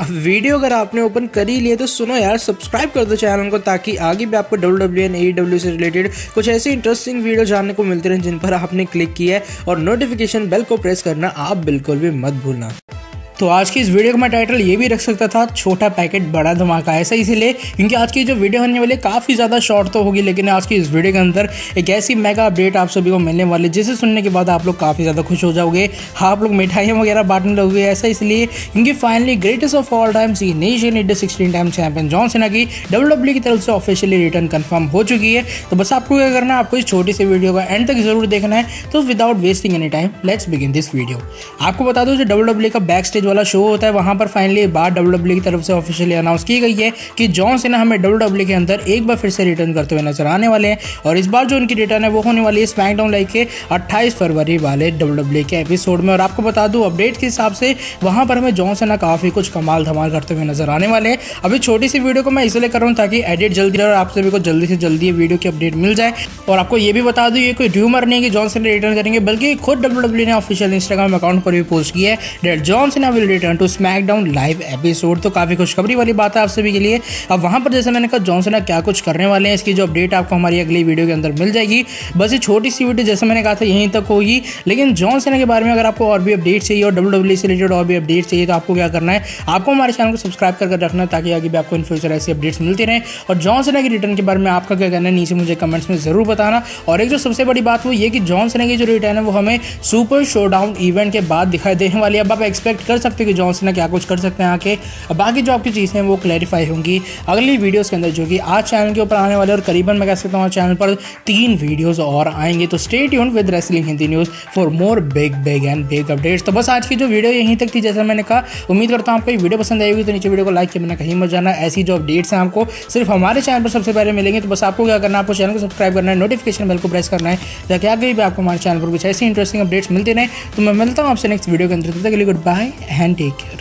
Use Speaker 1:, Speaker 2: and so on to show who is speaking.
Speaker 1: अब वीडियो अगर आपने ओपन कर ही लिया तो सुनो यार सब्सक्राइब कर दो चैनल को ताकि आगे भी आपको W W N E W से रिलेटेड कुछ ऐसी इंटरेस्टिंग वीडियो जानने को मिलते रहे जिन पर आपने क्लिक किया है और नोटिफिकेशन बेल को प्रेस करना आप बिल्कुल भी मत भूलना। तो आज की इस वीडियो का मैं टाइटल ये भी रख सकता था, छोटा पैकेट, बड़ा धमाका, ऐसा इसीलिए क्योंकि आज की जो वीडियो होने वाली काफ़ी ज़्यादा शॉर्ट तो होगी, लेकिन आज की इस वीडियो के अंदर एक ऐसी मेगा अपडेट आप सभी को मिलने वाली जिसे सुनने के बाद आप लोग काफ़ी ज़्यादा खुश हो जाओगे हाँ आप लोग मिठाइयाँ वगैरह बांटने लगोगे, ऐसा इसलिए क्योंकि finally greatest of all time Cenation India sixteen time champion John Cena की डब्ल्यू की तरफ़ से ऑफिशियली रिटर्न कन्फर्म हो चुकी है। तो बस आपको क्या करना है, आपको इस छोटी सी वीडियो का एंड तक ज़रूर देखना है। तो without wasting any time let's begin this video आपको बता दो, जो डब्ल्यू डब्ल्यू का बैक स्टेज वाला शो होता है, वहाँ पर फाइनली बात डब्ल्यू की तरफ़ से ऑफिशियली अनाउंस की गई है कि जॉन सिन्हा हमें डब्ल्यू डब्ल्यू के अंदर एक बार फिर से रिटर्न करते हुए नज़र आने वाले हैं। और इस बार जो उनकी रिटर्न है, वो होने वाली है स्मैकडाउन लाइक के अट्ठाईस फरवरी वाले डब्ल्यू डब्ल्यू के एपिसोड में। और आपको बता दूँ अपडेट के हिसाब से वहाँ पर हमें जॉन सिन्हा काफ़ी कुछ कमाल धमाल करते हुए नज़र आने वाले हैं। अभी छोटी सी वीडियो को मैं इसलिए कर रहा हूँ ताकि एडिट जल्दी और आप सभी को जल्दी से जल्दी ये वीडियो की अपडेट मिल जाए। और आपको ये भी बता दूँ, ये कोई र्यूमर नहीं है कि जॉन सिन्हा रिटर्न करेंगे, बल्कि खुद डब्ल्यू डब्ल्यू ने ऑफिशियल इंस्टाग्राम अकाउंट पर भी पोस्ट किया है। Date John Cena will return to SmackDown live episode तो काफ़ी खुशखबरी वाली बात है आप सभी के लिए। अब वहाँ पर जैसे मैंने कहा जॉनसन क्या कुछ करने वाले हैं, इसकी जो अपडेट आपको हमारी अगली वीडियो के अंदर मिल जाएगी। बस ये छोटी सी वीडियो जैसे मैंने कहा था, यहीं तक होगी। लेकिन जॉनसन के बारे में अगर आपको और भी अपडेट चाहिए और डब्ल्यू से रिलेटेड और भी अपडेट चाहिए तो आपको क्या करना है, आपको हमारे चैनल को सब्सक्राइब कर रखना है, ताकि आगे भी आपको इन फ्यूचर ऐसी अपडेट्स मिलती रहे। और जॉनसन के रिटर्न के बारे में आपका क्या कहना है, नीचे मुझे कमेंट्स में ज़रूर बताना। और एक जो सबसे बड़ी बात वो ये कि जॉनसन की जो रिटर्न है, वो हमें सुपर शोडाउन इवेंट के बाद दिखाई देने वाली अब आप एक्सपेक्ट कर सकते हैं कि जॉनसन क्या कुछ कर सकते हैं आके। बाकी जो आपकी चीज़ें वो क्लैरिफाई होंगी अगली वीडियोस के अंदर, जो कि आज चैनल के ऊपर आने वाले और करीबन मैं कह सकता हूँ चैनल पर तीन वीडियोस और आएँगे। तो stay tune with wrestling Hindi news for more big big and big updates तो बस आज की जो वीडियो यहीं तक थी, जैसा मैंने कहा, उम्मीद करता हूँ आपको वीडियो पसंद आएगी तो नीचे वीडियो को लाइक किया मैंने कहीं मत जाना। ऐसी जो अपडेट्स हैं आपको, सिर्फ़ हमारे चैनल पर सबसे पहले मिलेंगे। तो बस आपको क्या करना है, आपको चैनल को सब्सक्राइब करना है नोटिफिकेशन बेल को प्रेस करना है, ताकि आगे भी आपको हमारे चैनल पर कुछ ऐसी इंटरेस्टिंग अपडेट्स मिलते रहे। तो मैं मिलता हूँ आपसे नेक्स्ट वीडियो के अंदर। तक के लिए गुड बाय handicap.